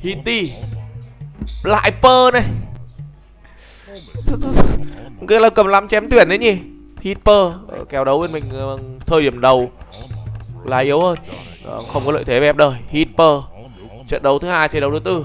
Hiti, Lại Per này. Cái là cầm lắm chém tuyển đấy nhỉ? Hitper ờ, kéo đấu bên mình ờ, thời điểm đầu là yếu hơn. Ờ, không có lợi thế về ép đời. Hitper trận đấu thứ hai trận đấu thứ tư.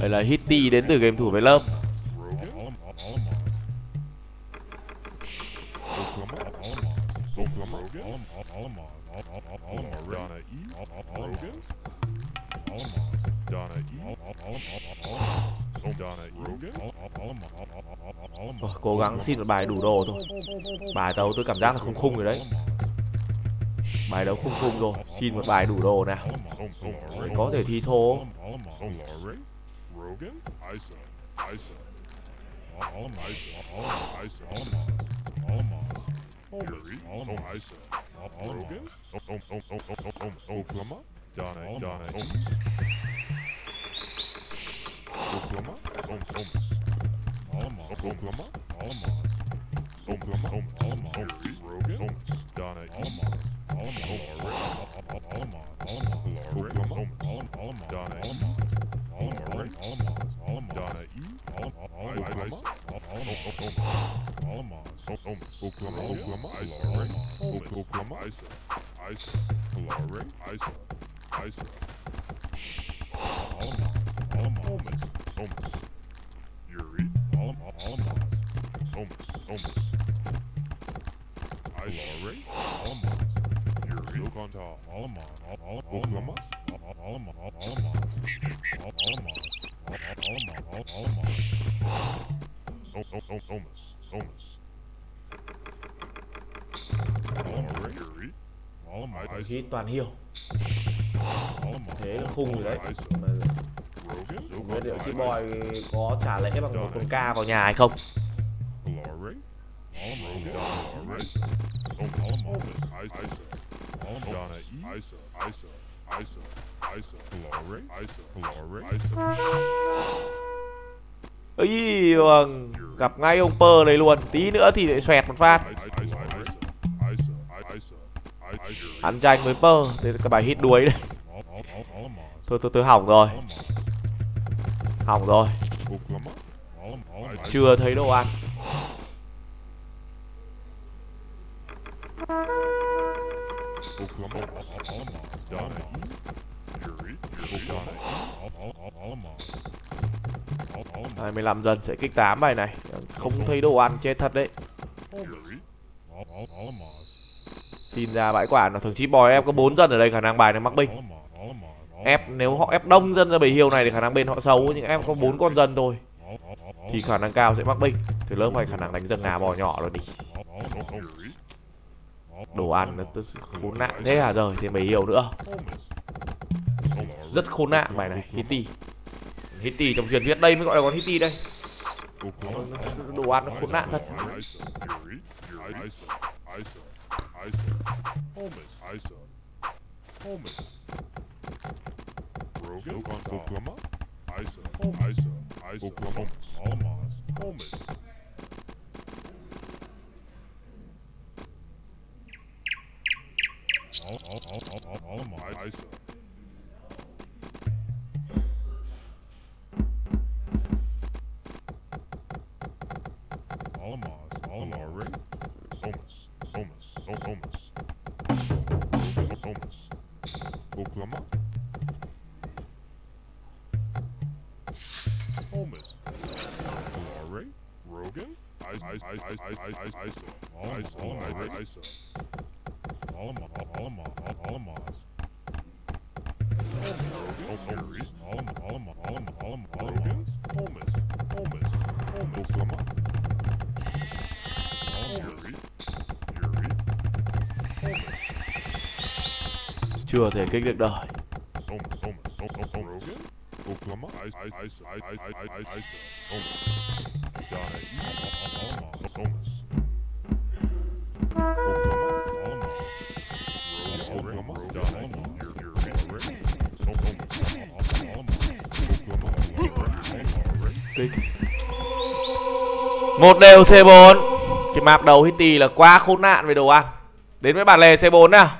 đây là Hitty đến từ game thủ với lớp rồi, cố gắng xin một bài đủ đồ thôi. Bài đấu tôi cảm giác là không khung rồi đấy. Bài đấu không khung rồi xin một bài đủ đồ nào để có thể thi thố Oklahoma, Almaz, Oklahoma, Almaz, Rogan, Donna, Almaz, Almaz, Almaz, Almaz, Almaz, Donna, Almaz, Almaz, Almaz, Almaz, Donna, E, Almaz, Almaz, Oklahoma, Oklahoma, Oklahoma, Oklahoma, Isa, Isa, Hilare, Isa, Isa, Almaz, Almaz, Almaz, Allemaal. Soms, soms. Ivory. Allemaal. Jury. Allemaal. Allemaal. Allemaal. Allemaal. Allemaal. Allemaal. Allemaal. Allemaal. allemaal, allemaal, allemaal, allemaal, Allemaal. allemaal, Allemaal. Je ziet bạn hiểu. Thế là allemaal, allemaal, đấy. Nguyên liệu chị boy có trả lễ bằng một con ca vào nhà hay không? Ấy vâng gặp ngay ông pơ này luôn. Tí nữa thì lại xoẹt một phát. Ăn tranh với pơ. Thế cái bài hit đuối đấy. Thôi tôi tôi hỏng rồi hỏng rồi. Chưa thấy đồ ăn hai mươi lăm dần sẽ kích tám bài này. Không thấy đồ ăn chết thật đấy. Xin ra bãi quả nó thường chí bòi em, có bốn dân ở đây khả năng bài này mắc binh ép nếu họ ép đông dân ra bầy hiêu này thì khả năng bên họ xấu nhưng em có dạ. bốn con dân thôi. Thì khả năng cao sẽ mắc binh. Thì lớn này khả năng đánh dân ngà bò nhỏ rồi đi. Đồ ăn nó khốn nạn. Thế à rồi thì mày hiểu nữa. Rất khốn nạn bài này hitty hitty trong truyền thuyết đây mới gọi là con hitty đây. Đồ ăn nó khốn nạn thật. Oh, Slogan, programma, eisen, eisen, eisen, pommes, alma's, pommes. Al, al, Thomas. Thomas. Thomas. Thomas. eisen. Allemaal, allemaal, right? Pommes, pommes, pommes. Pommes. Programma. Chưa thể kích được đời Oklahoma, Ice, Ice, Ice, Ice, Ice, Ice, Ice, Ice, Ice, Ice, Ice, Ice, Ice, Ice, Ice, Ice, một đều C4 cái map đầu Hitty là quá khốn nạn về đồ ăn. Đến với bản lề C4 nào.